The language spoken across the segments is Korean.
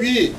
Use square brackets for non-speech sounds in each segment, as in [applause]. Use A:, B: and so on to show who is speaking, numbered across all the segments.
A: 위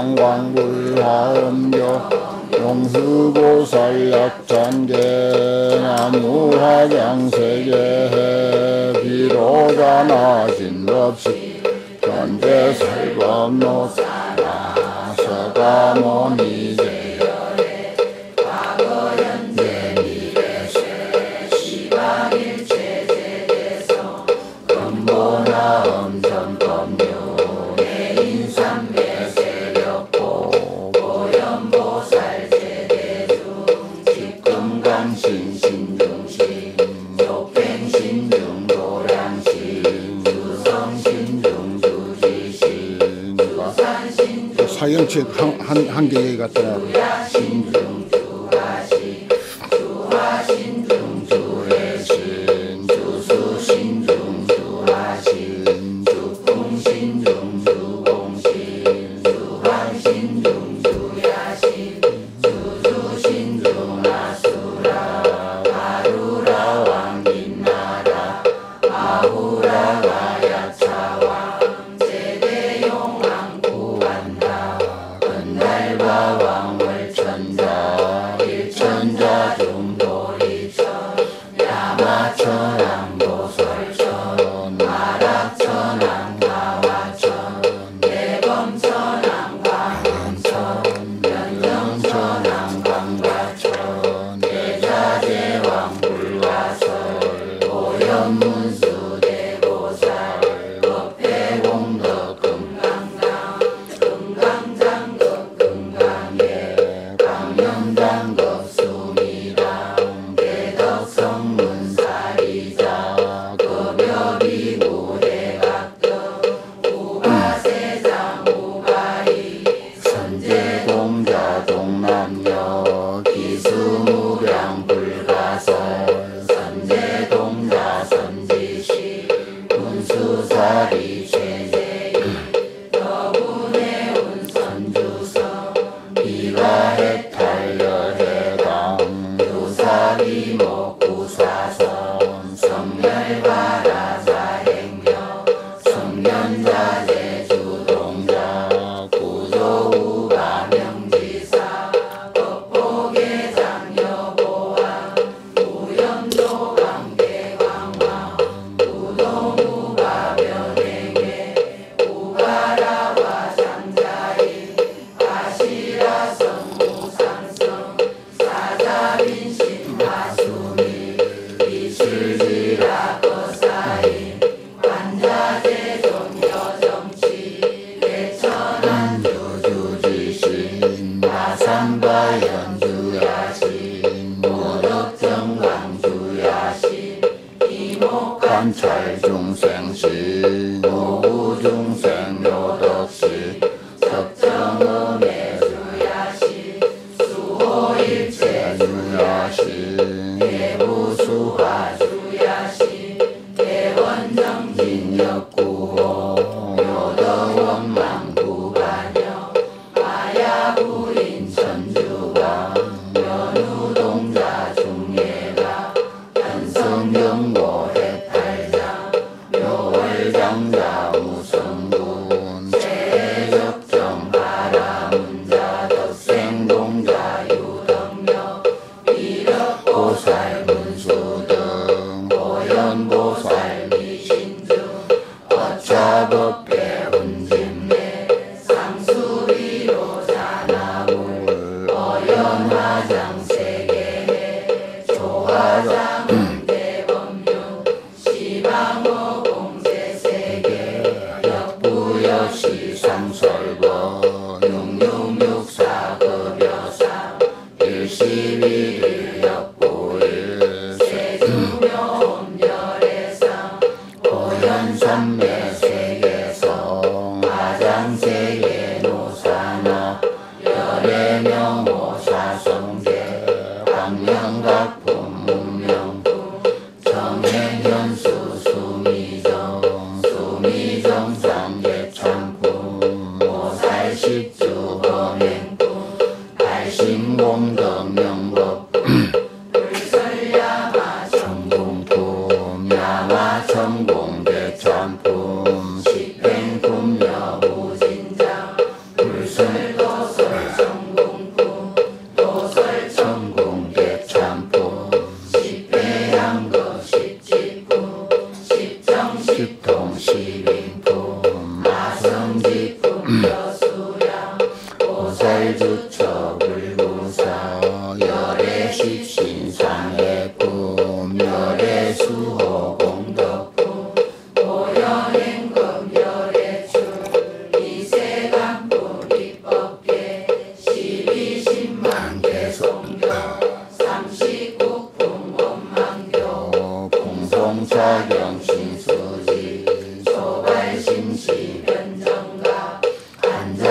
B: 상광불하엄교 용수보살 약찬계 나무화장세계 비로가 나진 법시 전대설법노 사가모니. 신신정신 속생신정도량신 신경, 돌연신과 사형책 한, 한, 한 개에 갖다가 站在众生心目中相拥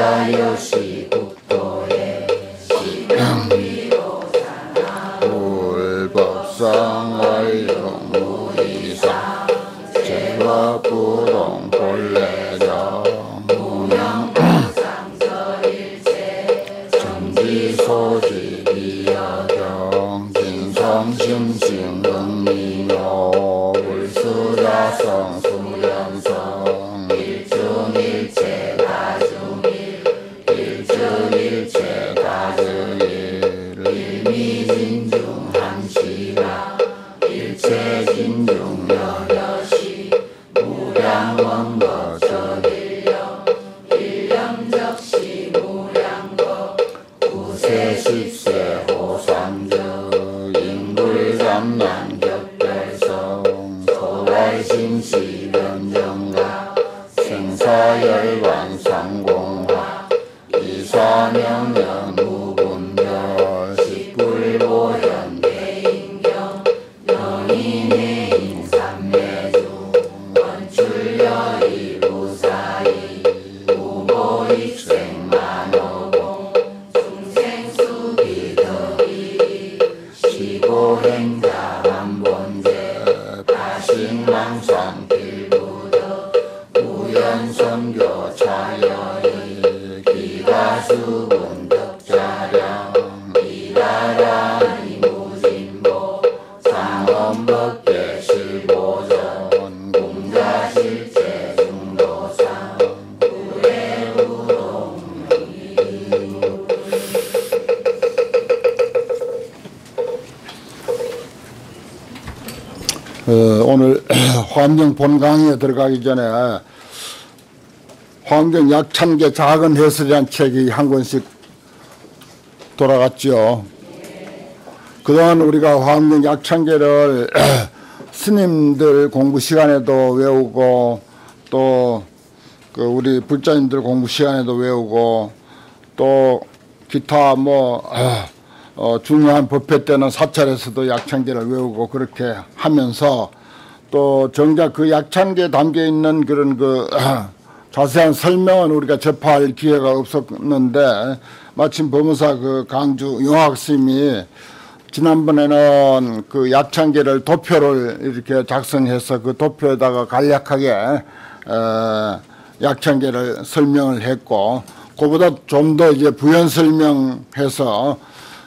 B: Jaya 화엄경 본강의에 들어가기 전에 화엄경 약찬계 작은 해설이란 책이 한 권씩 돌아갔죠. 그동안 우리가 화엄경 약찬계를 [clears throat] 스님들 공부 시간에도 외우고 또 그 우리 불자님들 공부 시간에도 외우고 또 기타 뭐 [clears throat] 어, 중요한 법회 때는 사찰에서도 약찬계를 외우고 그렇게 하면서 또 정작 그 약찬계에 담겨 있는 그런 그 [clears throat] 자세한 설명은 우리가 접할 기회가 없었는데 마침 법무사 그 강주 용학 스님이 지난번에는 그 약찬계를 도표를 이렇게 작성해서 그 도표에다가 간략하게 어, 약찬계를 설명을 했고 그보다 좀 더 이제 부연 설명해서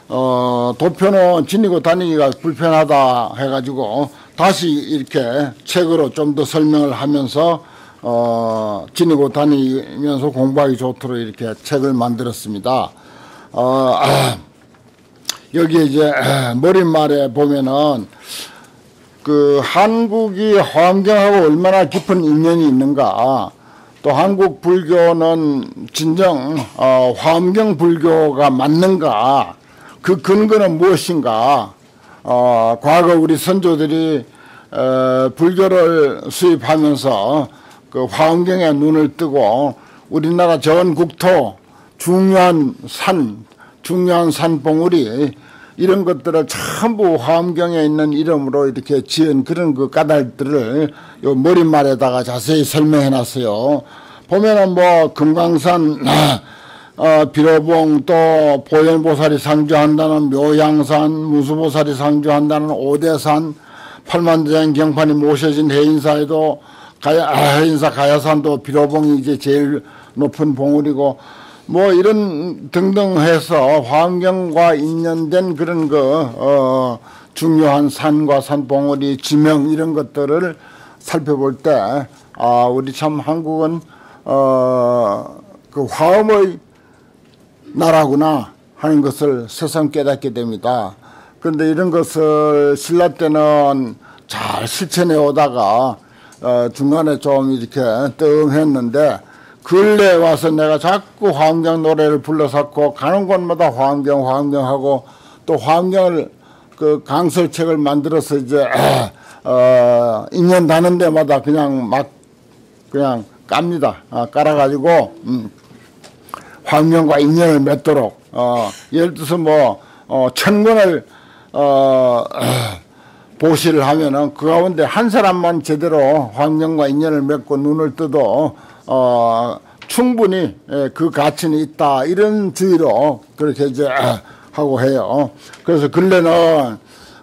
B: 어, 도표는 지니고 다니기가 불편하다 해가지고 다시 이렇게 책으로 좀 더 설명을 하면서 어, 지니고 다니면서 공부하기 좋도록 이렇게 책을 만들었습니다. 어, 아, 여기 이제 머릿말에 보면은 그 한국이 화엄경하고 얼마나 깊은 인연이 있는가. 또 한국 불교는 진정 어, 화엄경 불교가 맞는가. 그 근거는 무엇인가? 어, 과거 우리 선조들이 어, 불교를 수입하면서 그 화엄경에 눈을 뜨고 우리나라 전 국토 중요한 산, 중요한 산봉우리 이런 것들을 전부 화엄경에 있는 이름으로 이렇게 지은 그런 그 까닭들을 요 머릿말에다가 자세히 설명해 놨어요. 보면은 뭐 금강산 [clears throat] 어, 비로봉 또 보현보살이 상주한다는 묘양산, 무수보살이 상주한다는 오대산, 팔만대장 경판이 모셔진 해인사에도 가야, 아, 해인사 가야산도 비로봉이 이제 제일 높은 봉우리고 뭐 이런 등등 해서 화엄경과 인연된 그런 그, 어, 중요한 산과 산봉우리, 지명 이런 것들을 살펴볼 때, 아, 우리 참 한국은, 어, 그 화엄의 나라구나 하는 것을 새삼 깨닫게 됩니다. 그런데 이런 것을 신라 때는 잘 실천해 오다가 어, 중간에 좀 이렇게 뜸했는데 근래 와서 내가 자꾸 화엄경 노래를 불러서 가는 곳마다 화엄경 화엄경하고 또 화엄경을 그 강설책을 만들어서 이제 [clears throat] 어, 인연 다는 데마다 그냥 막 그냥 깝니다. 아, 깔아가지고 음. 환경과 인연을 맺도록 어, 예를 들어서 뭐 어, 천권을 어, [clears throat] 보시를 하면은 그 가운데 한 사람만 제대로 환경과 인연을 맺고 눈을 뜨도 어, 충분히 예, 그 가치는 있다 이런 주의로 그렇게 이제 [clears throat] 하고 해요. 그래서 근래는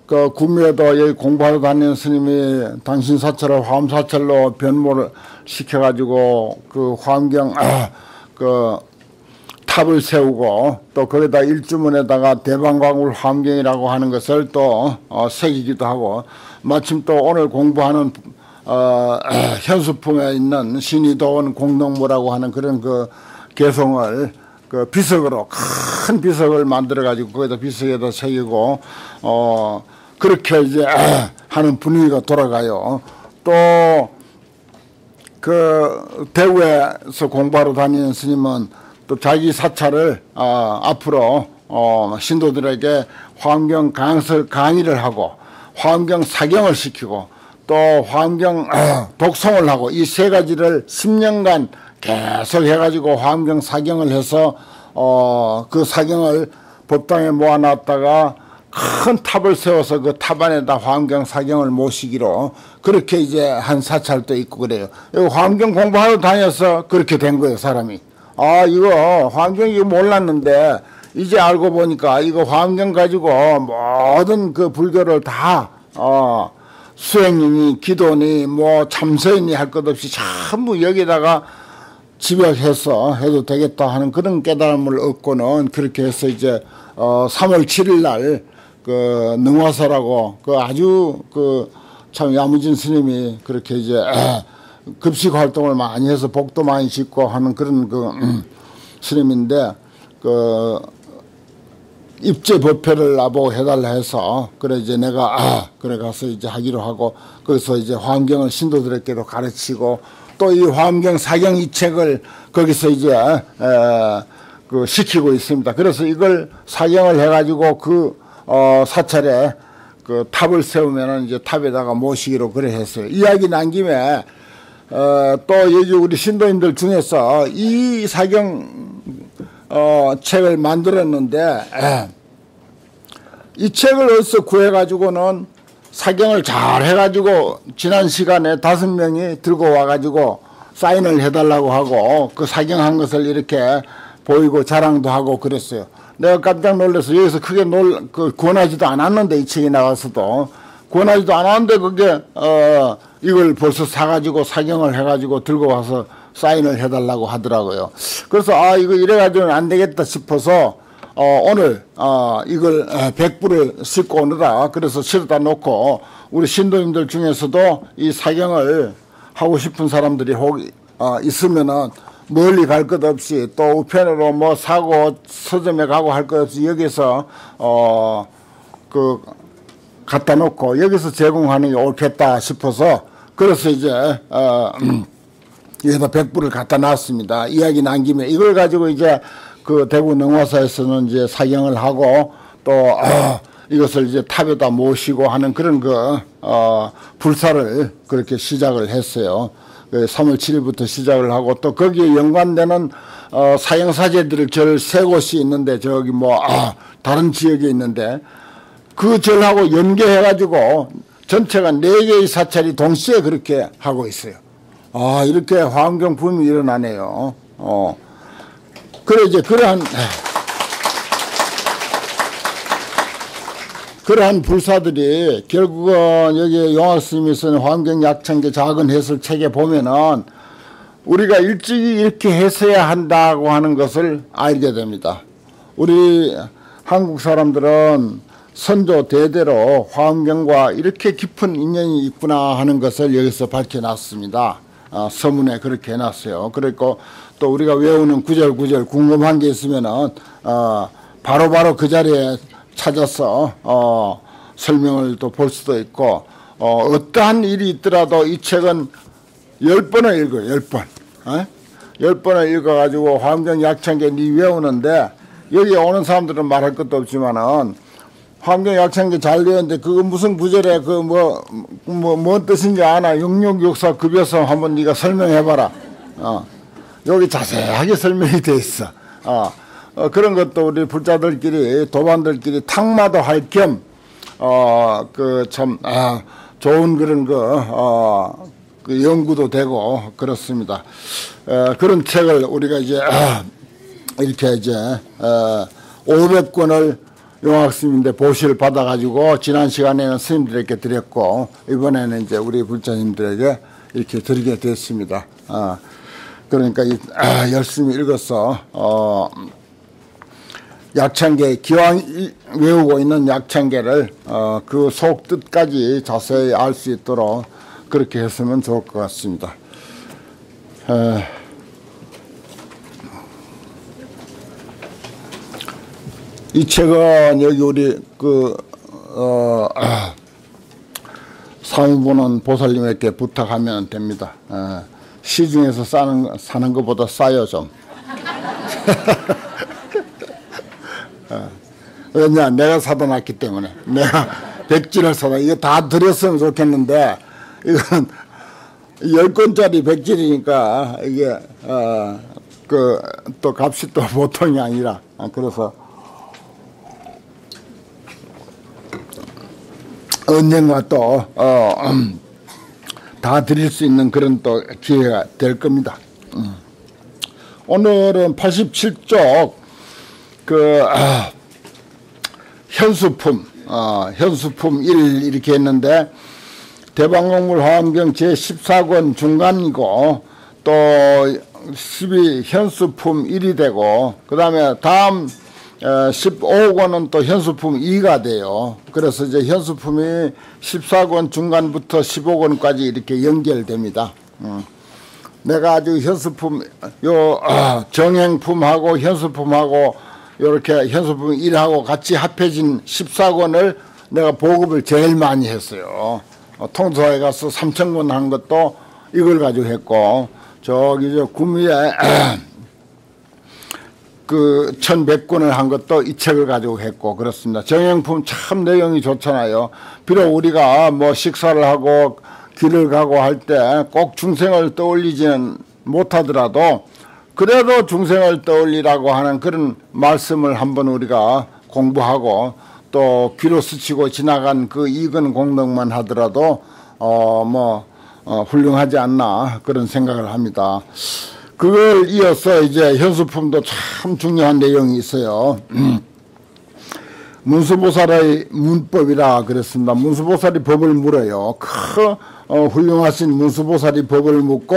B: 그 구미에도 여기 공부하러 다니는 스님이 당신 사찰을 화엄 사찰로 변모를 시켜가지고 그 환경 [clears throat] 그 탑을 세우고 또 거기다 일주문에다가 대방광울 환경이라고 하는 것을 또 어, 새기기도 하고 마침 또 오늘 공부하는 어, [clears throat] 현수품에 있는 신이 도원 공동무라고 하는 그런 그 개성을 그 비석으로 큰 비석을 만들어 가지고 거기다 비석에다 새기고 어 그렇게 이제 [clears throat] 하는 분위기가 돌아가요. 또 그 대구에서 공부하러 다니는 스님은 또 자기 사찰을 어, 앞으로 어, 신도들에게 환경 강설 강의를 하고 환경 사경을 시키고 또 환경 [clears throat] 독송을 하고 이 세 가지를 10년간 계속 해가지고 환경 사경을 해서 어, 그 사경을 법당에 모아놨다가 큰 탑을 세워서 그 탑 안에다 화엄경 사경을 모시기로 그렇게 이제 한 사찰도 있고 그래요. 화엄경 공부하러 다녀서 그렇게 된 거예요, 사람이. 아, 이거 화엄경 이거 몰랐는데 이제 알고 보니까 이거 화엄경 가지고 모든 그 불교를 다 어, 수행이니 기도니 뭐 참선이니 할 것 없이 전부 여기다가 집약해서 해도 되겠다 하는 그런 깨달음을 얻고는 그렇게 해서 이제 어 3월 7일 날 그 능화사라고 그 아주 그 참 야무진 스님이 그렇게 이제 급식 활동을 많이 해서 복도 많이 짓고 하는 그런 그 음, 스님인데 그 입제 법회를 나보고 해달라 해서 그래 이제 내가 아 그래 가서 이제 하기로 하고 거기서 이제 환경을 신도들에게도 가르치고 또 이 환경 사경 이 책을 거기서 이제 에, 그 시키고 있습니다. 그래서 이걸 사경을 해가지고 그 어, 사찰에 그 탑을 세우면은 이제 탑에다가 모시기로 그래 했어요. 이야기 난 김에 어, 또 여기 우리 신도인들 중에서 이 사경 어, 책을 만들었는데 에, 이 책을 어디서 구해가지고는 사경을 잘 해가지고 지난 시간에 다섯 명이 들고 와가지고 사인을 해달라고 하고 그 사경한 것을 이렇게 보이고 자랑도 하고 그랬어요. 내가 깜짝 놀라서 여기서 크게 놀, 그, 권하지도 않았는데 이 책이 나와서도 권하지도 않았는데 그게, 어, 이걸 벌써 사가지고 사경을 해가지고 들고 와서 사인을 해달라고 하더라고요. 그래서 아, 이거 이래가지고는 안 되겠다 싶어서 어, 오늘 어, 이걸 백불을 싣고 오느라 그래서 실어다 놓고 우리 신도님들 중에서도 이 사경을 하고 싶은 사람들이 혹 어, 있으면은 멀리 갈 것 없이 또 우편으로 뭐 사고 서점에 가고 할 것 없이 여기서 어 그 갖다 놓고 여기서 제공하는 게 옳겠다 싶어서 그래서 이제 어 여기다 백불을 갖다 놨습니다. 이야기 난 김에 이걸 가지고 이제 그 대구 능화사에서는 이제 사경을 하고 또 어, 이것을 이제 탑에다 모시고 하는 그런 그 어, 불사를 그렇게 시작을 했어요. 그 3월 7일부터 시작을 하고 또 거기에 연관되는 어, 사형사제들 절세 곳이 있는데 저기 뭐 아, 다른 지역에 있는데 그 절하고 연계해가지고 전체가 네 개의 사찰이 동시에 그렇게 하고 있어요. 아 이렇게 환경 붐이 일어나네요. 어. 그래 이제 그러한 그러한 불사들이 결국은 여기 용학스님이 쓴 환경 약창계 작은 해설 책에 보면은 우리가 일찍이 이렇게 했어야 한다고 하는 것을 알게 됩니다. 우리 한국 사람들은 선조 대대로 환경과 이렇게 깊은 인연이 있구나 하는 것을 여기서 밝혀놨습니다. 어, 서문에 그렇게 해놨어요. 그리고 또 우리가 외우는 구절 구절 궁금한 게 있으면은 어, 바로바로 그 자리에 찾아서 어, 설명을 또 볼 수도 있고 어, 어떠한 일이 있더라도 이 책은 열 번을 읽어요. 열 번. 어? 열 번을 읽어가지고 환경 약창계 니 외우는데 여기 오는 사람들은 말할 것도 없지만은 환경 약창계 잘 되었는데 그거 무슨 구절에 그 뭐 뭐 뭔 뜻인지 아나 육육육사 급여서 한번 네가 설명해봐라. 어. 여기 자세하게 설명이 돼 있어. 어. 어, 그런 것도 우리 불자들끼리 도반들끼리 탁마도 할 겸 어 그 참 아, 좋은 그런 거 어, 그 연구도 되고 그렇습니다. 어, 그런 책을 우리가 이제 아, 이렇게 이제 어, 500권을 용학스님인데 보시를 받아가지고 지난 시간에는 스님들에게 드렸고 이번에는 이제 우리 불자님들에게 이렇게 드리게 됐습니다. 어, 그러니까 이, 아, 열심히 읽어서 어, 약창계 기왕 이- 외우고 있는 약창계를 어, 그 속 뜻까지 자세히 알 수 있도록 그렇게 했으면 좋을 것 같습니다. 에, 이 책은 여기 우리 그 어, 아, 사무부는 보살님에게 부탁하면 됩니다. 어, 시중에서 사는 사는 것보다 싸요 좀. [laughs] 어, 왜냐 내가 사다 놨기 때문에 내가 백지를 사다 이거 다 드렸으면 좋겠는데 이건 열 권짜리 백질이니까 이게 어, 그 또 값이 또 [laughs] 보통이 아니라 아, 그래서 언젠가 또, 어, 음, 다 드릴 수 있는 그런 또 기회가 될 겁니다. 음. 오늘은 87쪽, 그, 아, 현수품, 어, 현수품 1 이렇게 했는데, 대방공물 화엄경 제14권 중간이고, 또 12 현수품 1이 되고, 그 다음에 다음 15권은 또 현수품 2가 돼요. 그래서 이제 현수품이 14권 중간부터 15권까지 이렇게 연결됩니다. 음. 내가 아주 현수품, 요, 아, 정행품하고 현수품하고 이렇게 현수품 1하고 같이 합해진 14권을 내가 보급을 제일 많이 했어요. 어, 통소에 가서 3,000권 한 것도 이걸 가지고 했고, 저기 저 구미에 [clears throat] 그 1100권을 한 것도 이 책을 가지고 했고 그렇습니다. 정형품 참 내용이 좋잖아요. 비록 우리가 뭐 식사를 하고 길을 가고 할 때 꼭 중생을 떠올리지는 못하더라도 그래도 중생을 떠올리라고 하는 그런 말씀을 한번 우리가 공부하고 또 귀로 스치고 지나간 그 이근 공덕만 하더라도 어뭐 어, 훌륭하지 않나 그런 생각을 합니다. 그걸 이어서 이제 현수품도 참 중요한 내용이 있어요. [clears throat] 문수보살의 문법이라 그랬습니다. 문수보살이 법을 물어요. 크 어, 훌륭하신 문수보살이 법을 묻고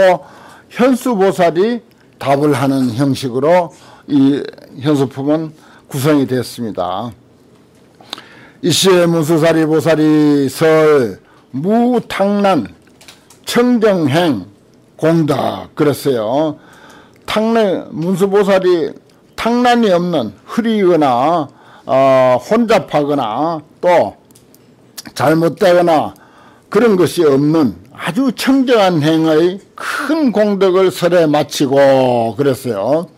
B: 현수보살이 답을 하는 형식으로 이 현수품은 구성이 됐습니다. 이시의 문수사리 보살이 설 무탕난 청정행 공덕 그랬어요. 탕난 문수보살이 탕난이 없는 흐리거나 어, 혼잡하거나 또 잘못되거나 그런 것이 없는 아주 청정한 행의 큰 공덕을 설에 마치고 그랬어요.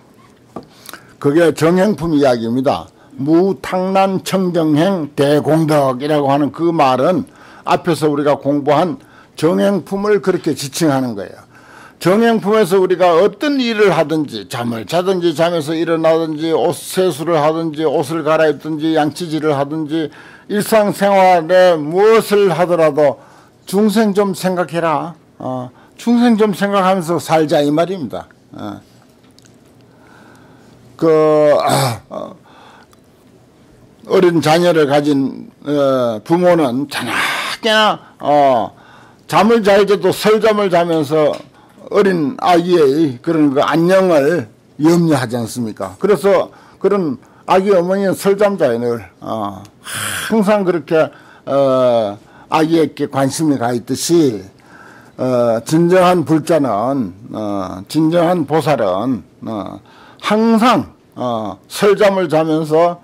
B: 그게 정행품 이야기입니다. 무탕난 청정행 대공덕이라고 하는 그 말은 앞에서 우리가 공부한 정행품을 그렇게 지칭하는 거예요. 정행품에서 우리가 어떤 일을 하든지 잠을 자든지 잠에서 일어나든지 옷 세수를 하든지 옷을 갈아입든지 양치질을 하든지 일상생활에 무엇을 하더라도 중생 좀 생각해라. 어, 중생 좀 생각하면서 살자 이 말입니다. 어. 그 아, 어, 어린 자녀를 가진 어, 부모는 자나깨나 어, 잠을 잘 때도 설잠을 자면서 어린 아기의 그런 그 안녕을 염려하지 않습니까? 그래서 그런 아기 어머니는 설잠자예요, 늘. 어, 항상 그렇게 어, 아기에게 관심이 가 있듯이 어, 진정한 불자는 어, 진정한 보살은 어, 항상 어, 설잠을 자면서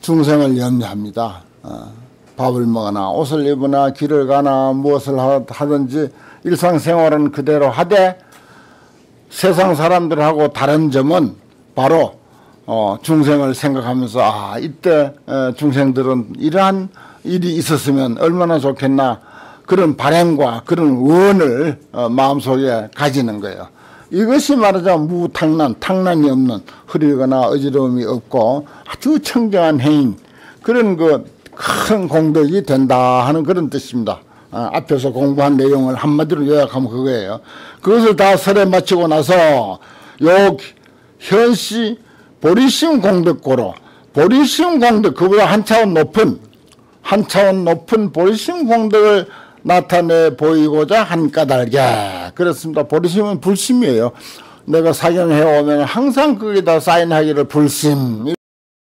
B: 중생을 염려합니다. 어, 밥을 먹거나 옷을 입으나 길을 가나 무엇을 하- 하든지 일상생활은 그대로 하되 세상 사람들하고 다른 점은 바로 어, 중생을 생각하면서 아 이때 어, 중생들은 이러한 일이 있었으면 얼마나 좋겠나 그런 바램과 그런 원을 어, 마음속에 가지는 거예요. 이것이 말하자면 무탕난, 탕난이 없는 흐리거나 어지러움이 없고 아주 청정한 행인 그런 그 큰 공덕이 된다 하는 그런 뜻입니다. 아, 앞에서 공부한 내용을 한마디로 요약하면 그거예요. 그것을 다 설에 마치고 나서 요 현시 보리심 공덕고로 보리심 공덕 그보다 한 차원 높은 한 차원 높은 보리심 공덕을 나타내 보이고자 한 까닭에 그렇습니다. 보리심은 불심이에요. 내가 사경해 오면 항상 거기다 사인하기를 불심